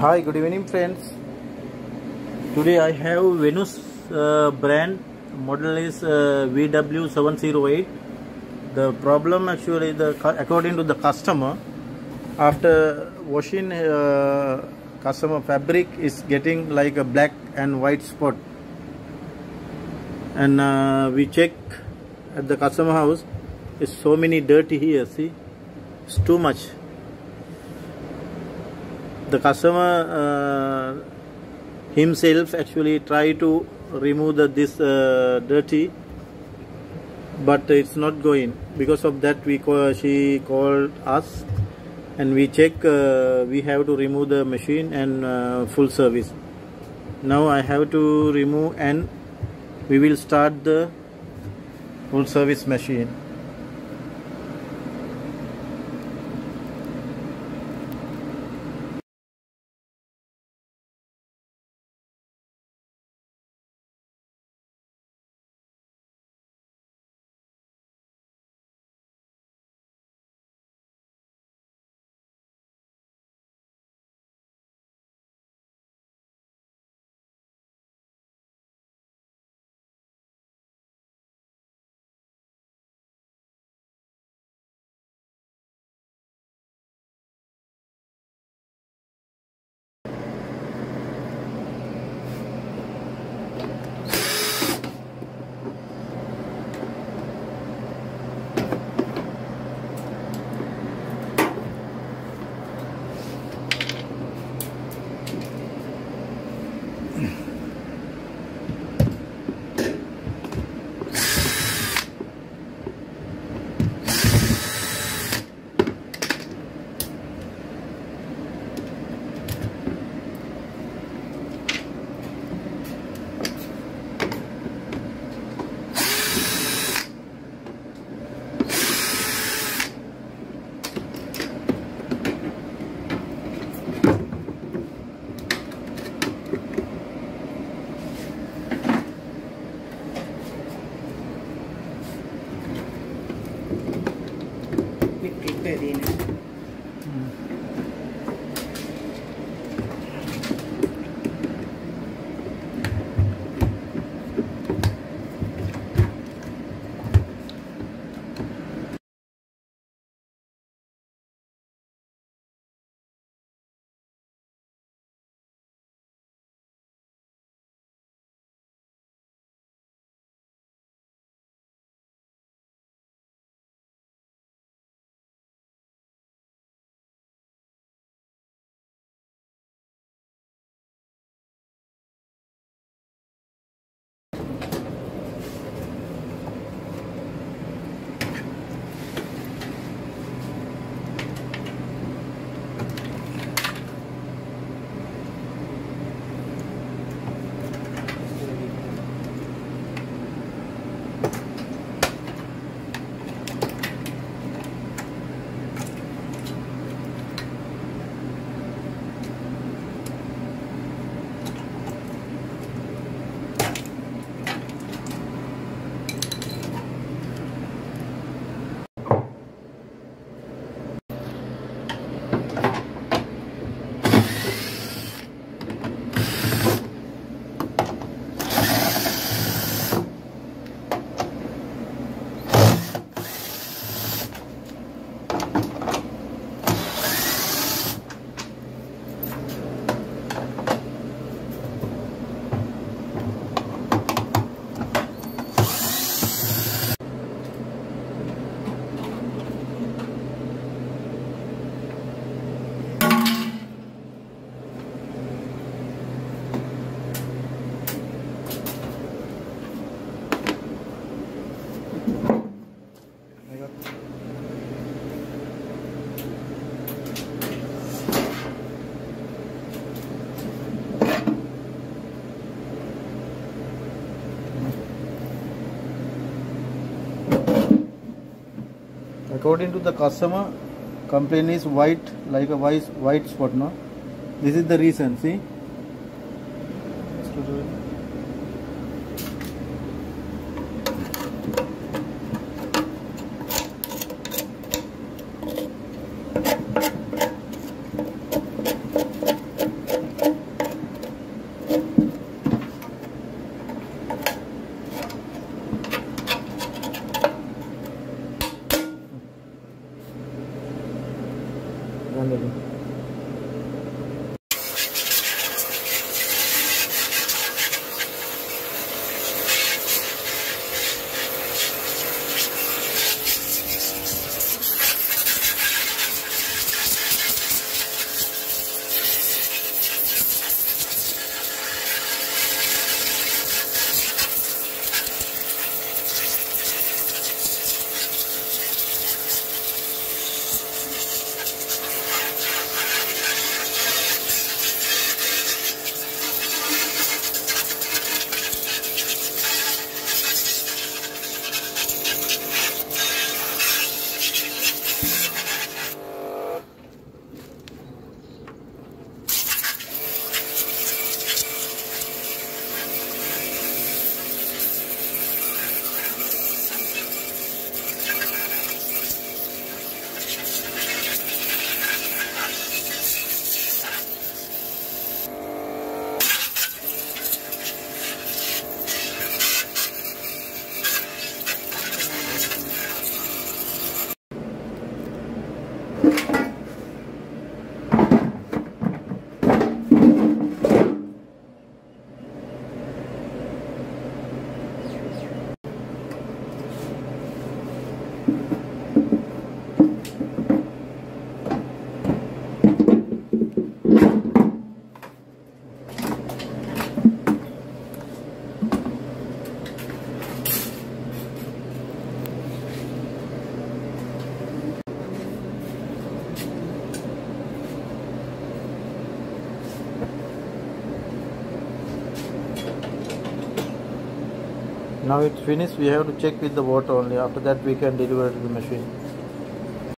Hi, good evening, friends. Today I have Venus uh, brand model is uh, VW708. The problem actually, the according to the customer, after washing uh, customer fabric is getting like a black and white spot. And uh, we check at the customer house, it's so many dirty here. See, it's too much the customer uh, himself actually try to remove the, this uh, dirty but it's not going. Because of that we call, she called us and we check uh, we have to remove the machine and uh, full service. Now i have to remove and we will start the full service machine de dinero. According to the customer complaint is white like a white white spot no? This is the reason see Ah. Now it's finished. We have to check with the water only. After that, we can deliver to the machine.